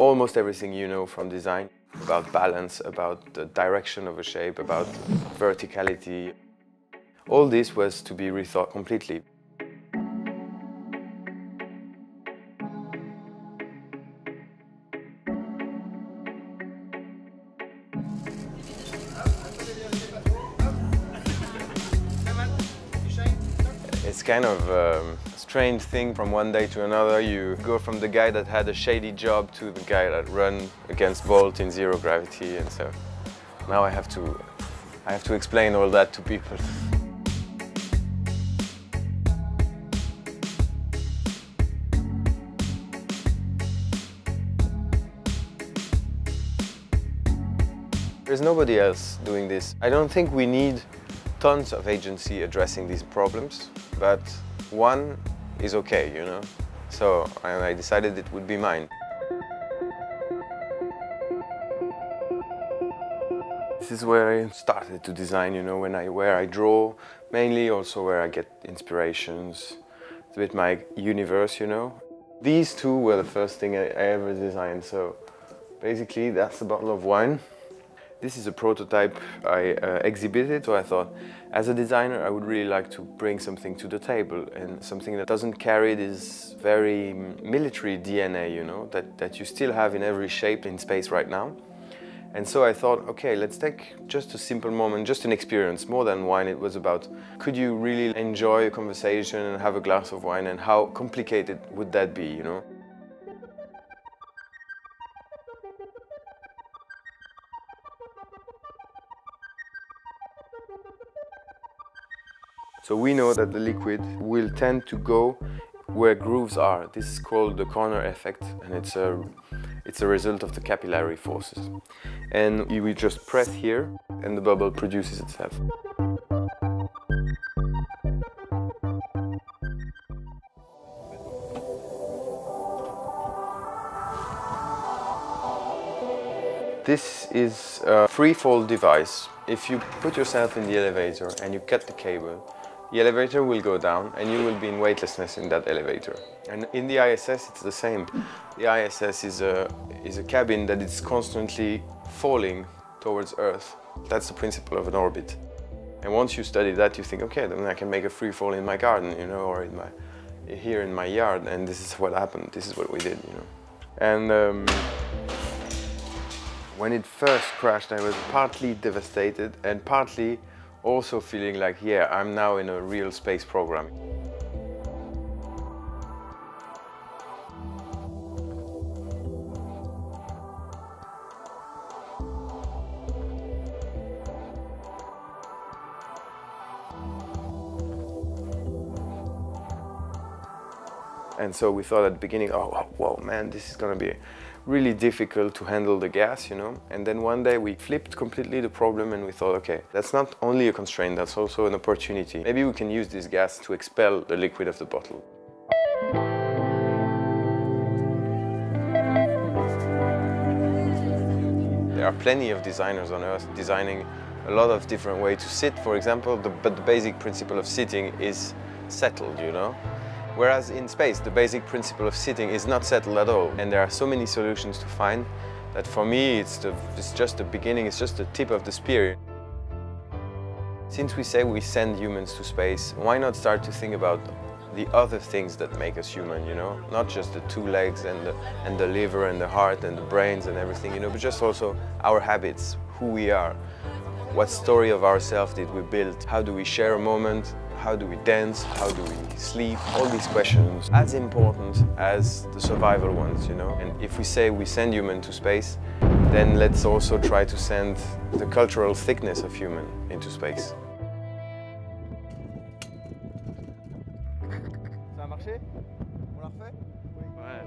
almost everything you know from design, about balance, about the direction of a shape, about verticality. All this was to be rethought completely. It's kind of a strange thing from one day to another. You go from the guy that had a shady job to the guy that run against Bolt in zero gravity and so now I have to, I have to explain all that to people. There's nobody else doing this. I don't think we need tons of agency addressing these problems, but one is okay, you know? So I decided it would be mine. This is where I started to design, you know, when I, where I draw, mainly also where I get inspirations. It's a bit my universe, you know. These two were the first thing I, I ever designed, so basically that's a bottle of wine. This is a prototype I uh, exhibited, so I thought, as a designer, I would really like to bring something to the table and something that doesn't carry this very military DNA, you know, that, that you still have in every shape in space right now. And so I thought, okay, let's take just a simple moment, just an experience, more than wine. It was about, could you really enjoy a conversation and have a glass of wine and how complicated would that be, you know? So we know that the liquid will tend to go where grooves are. This is called the corner effect and it's a, it's a result of the capillary forces. And you will just press here and the bubble produces itself. This is a free-fall device. If you put yourself in the elevator and you cut the cable, the elevator will go down and you will be in weightlessness in that elevator. And in the ISS it's the same. The ISS is a, is a cabin that is constantly falling towards Earth. That's the principle of an orbit. And once you study that you think, okay, then I can make a free fall in my garden, you know, or in my, here in my yard. And this is what happened, this is what we did, you know. And um, when it first crashed I was partly devastated and partly also feeling like, yeah, I'm now in a real space program. And so we thought at the beginning, oh, whoa, man, this is gonna be really difficult to handle the gas, you know. And then one day we flipped completely the problem and we thought, okay, that's not only a constraint, that's also an opportunity. Maybe we can use this gas to expel the liquid of the bottle. There are plenty of designers on Earth designing a lot of different ways to sit, for example, the, but the basic principle of sitting is settled, you know. Whereas in space, the basic principle of sitting is not settled at all. And there are so many solutions to find that for me, it's, the, it's just the beginning, it's just the tip of the spear. Since we say we send humans to space, why not start to think about the other things that make us human, you know? Not just the two legs and the, and the liver and the heart and the brains and everything, you know, but just also our habits, who we are. What story of ourselves did we build? How do we share a moment? How do we dance? How do we sleep? All these questions as important as the survival ones, you know? And if we say we send human to space, then let's also try to send the cultural thickness of human into space. Ça a marché On la refait Ouais.